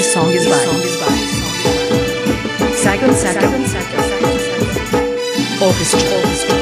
This song is by. Second Second. Orchestra.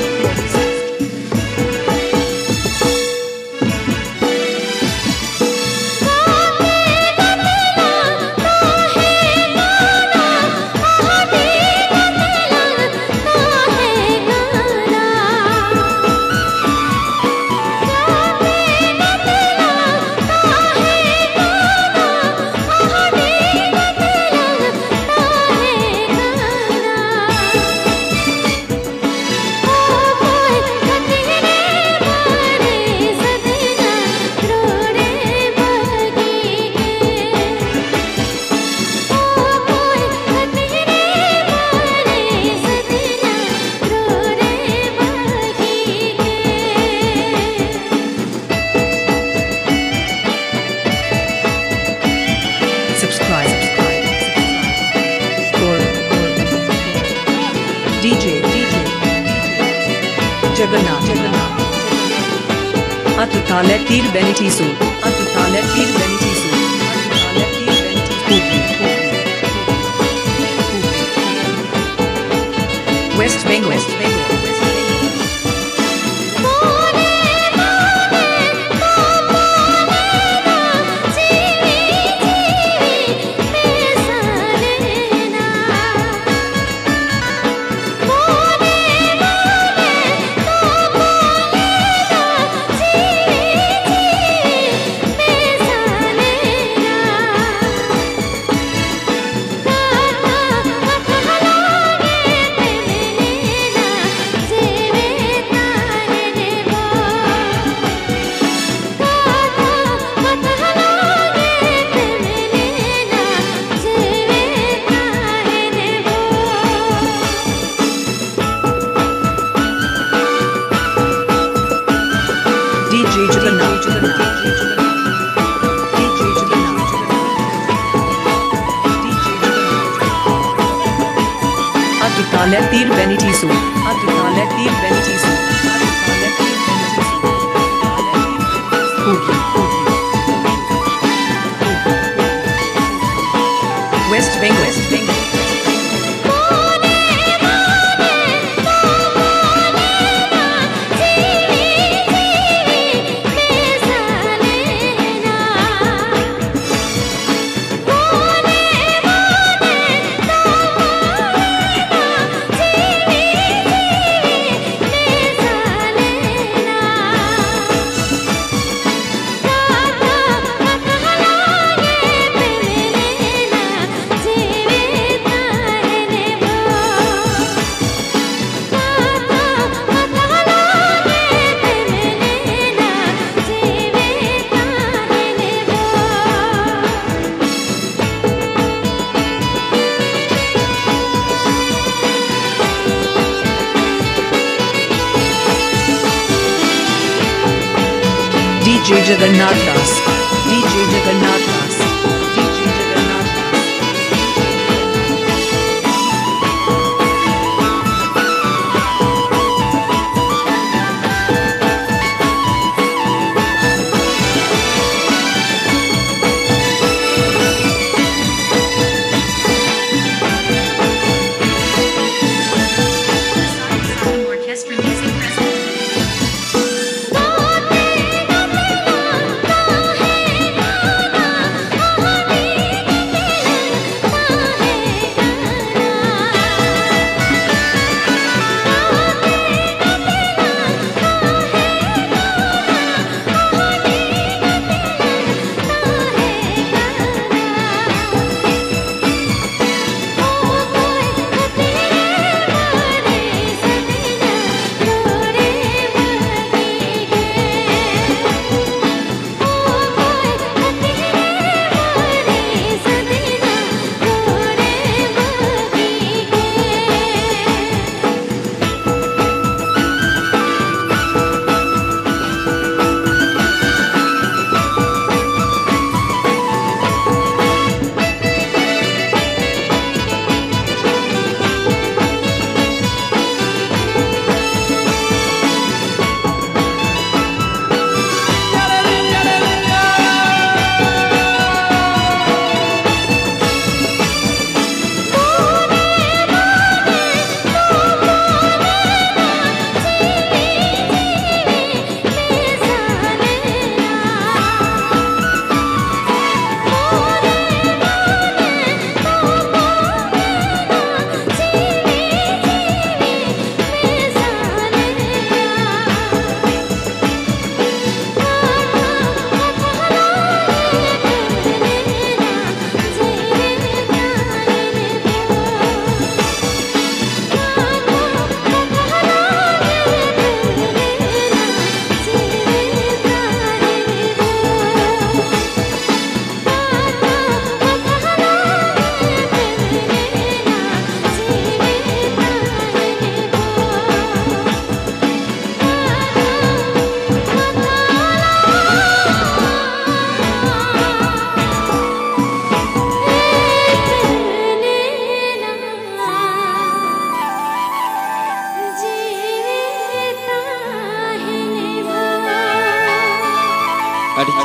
Atutale Tir Benitisu Atutale Tir Benitisu Atutale Tir Benitisu West Bengal West Bengal Atrikaletir Benitisu. Atrikaletir Benitisu. Jujitha Natas.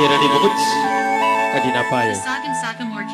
Sierra Leone Kadinapal.